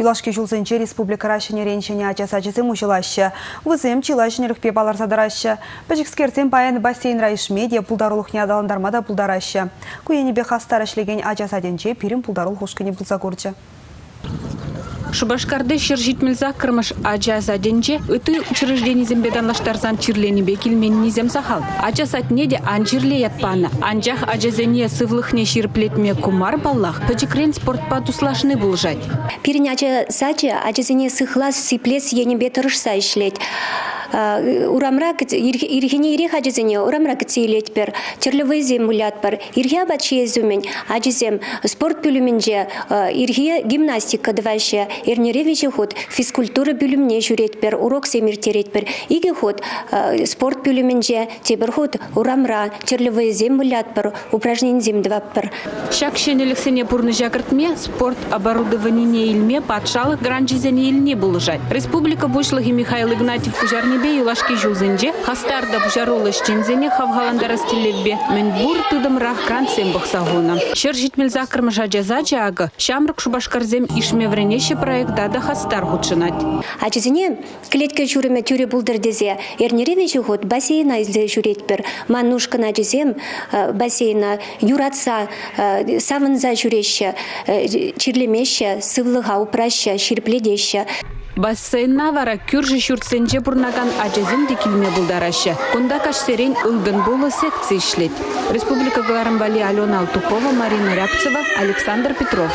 Юлашки жулзынче республика рашыне ренчене ачасачысы мушылашы. Вызым чила жынерікпе балар садарашы. Пәжікскерцен баян бассейн райыш медиа пулдарулық не адаландармада пулдарашы. Күйенебе хастар ішлеген ачасаденче пирим пулдарул хушкіне бұлза көрчі. Шубашкарды шыржитмелза кырмыш ача саденче ыты учреждений зембеданлаштарзан чирлени бекилмен низем сахал. Ача сатне де анчирле ятпаны. Анчах ачазене сывлыхне ширплетме кумар баллах. Пачекрен спортпа туслашны булжать. Пирин ача сачы ачазене сыхлас сиплес енебе тырышса ишлет урамра ирхине ири хажизене урамра кытсейлет бер терлевый земулят бар ирхия бачи зумен ажизем спорт бүлүмүнже ирхия гимнастика дваще эрнеревичи ход физкультура бүлүмне жүрет бер урок семиртерет бер иге ход спорт бүлүмүнже тебір ход урамра терлевый земулят бар упражнение земдвап бар Шак шенелексене пурны жакыртме спорт оборудование илме патшалық гранжизене илне булыжать. Республика бушлығы Михаил Игнатьев кужарнебе юлашки жузынже хастарда бужарулы шчензене хавгаландара стилелбе мен бур тудымрах крансем бахсагуна. Шер житмел закрмы жажаза жагы шамрык шубашкарзем ишмевренеше проекта да хастар худшынать. Ачызене клетке жүреме тюре булдыр дезе эрнереме жугут бассейна изле жүрет бер манушкана ачызем бассейна юратса савынза жүреше чирлемеше сывлыға упраща ширпледеше Бассейнна вара күржі шүртсенже бұрнаган ажазым декілме бұлдарашы. Кунда кашсерен ылгын болы секция ишлет. Республика Гларамбали Алена Алтухова, Марина Рябцева, Александр Петров.